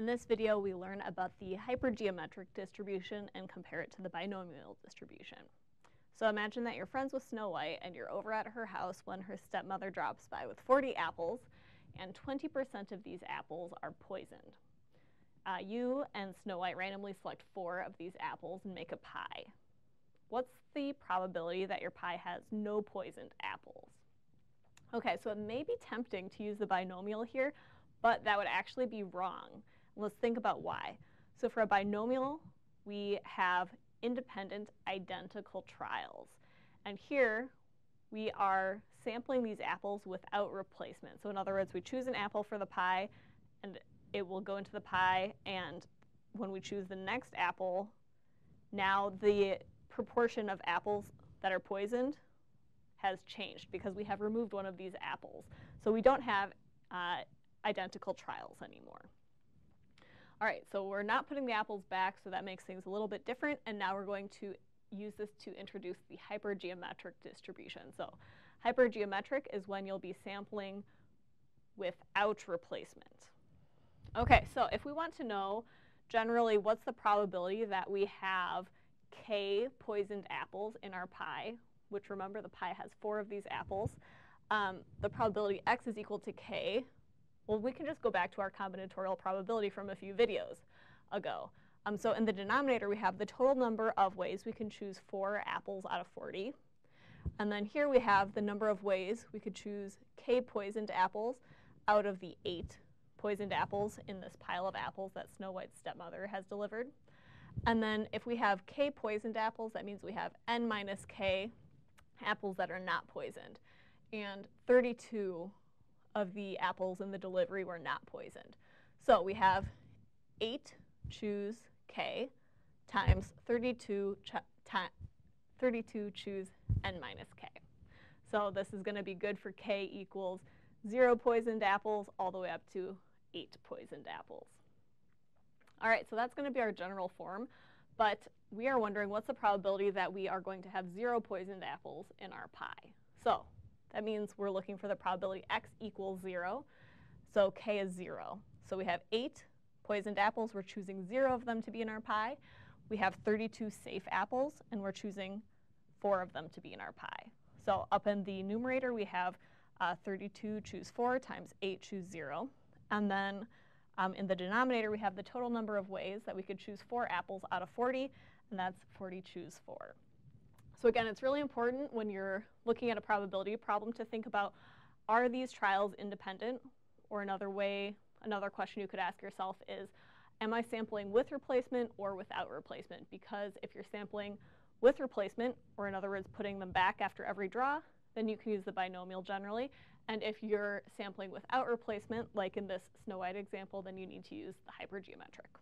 In this video, we learn about the hypergeometric distribution and compare it to the binomial distribution. So imagine that you're friends with Snow White and you're over at her house when her stepmother drops by with 40 apples, and 20% of these apples are poisoned. Uh, you and Snow White randomly select four of these apples and make a pie. What's the probability that your pie has no poisoned apples? Okay, so it may be tempting to use the binomial here, but that would actually be wrong. Let's think about why. So for a binomial, we have independent identical trials. And here, we are sampling these apples without replacement. So in other words, we choose an apple for the pie, and it will go into the pie, and when we choose the next apple, now the proportion of apples that are poisoned has changed because we have removed one of these apples. So we don't have uh, identical trials anymore. All right, so we're not putting the apples back, so that makes things a little bit different, and now we're going to use this to introduce the hypergeometric distribution. So hypergeometric is when you'll be sampling without replacement. Okay, so if we want to know generally what's the probability that we have k poisoned apples in our pie, which remember the pie has four of these apples, um, the probability x is equal to k, well, we can just go back to our combinatorial probability from a few videos ago. Um, so in the denominator, we have the total number of ways we can choose four apples out of 40. And then here we have the number of ways we could choose k poisoned apples out of the eight poisoned apples in this pile of apples that Snow White's stepmother has delivered. And then if we have k poisoned apples, that means we have n minus k apples that are not poisoned. And 32 of the apples in the delivery were not poisoned. So we have 8 choose k times 32, 32 choose n minus k. So this is going to be good for k equals 0 poisoned apples all the way up to 8 poisoned apples. All right, so that's going to be our general form, but we are wondering what's the probability that we are going to have 0 poisoned apples in our pie. So that means we're looking for the probability x equals 0. So k is 0. So we have 8 poisoned apples. We're choosing 0 of them to be in our pie. We have 32 safe apples, and we're choosing 4 of them to be in our pie. So up in the numerator, we have uh, 32 choose 4 times 8 choose 0. And then um, in the denominator, we have the total number of ways that we could choose 4 apples out of 40, and that's 40 choose 4. So again, it's really important when you're looking at a probability problem to think about, are these trials independent? Or another way, another question you could ask yourself is, am I sampling with replacement or without replacement? Because if you're sampling with replacement, or in other words, putting them back after every draw, then you can use the binomial generally. And if you're sampling without replacement, like in this Snow White example, then you need to use the hypergeometric.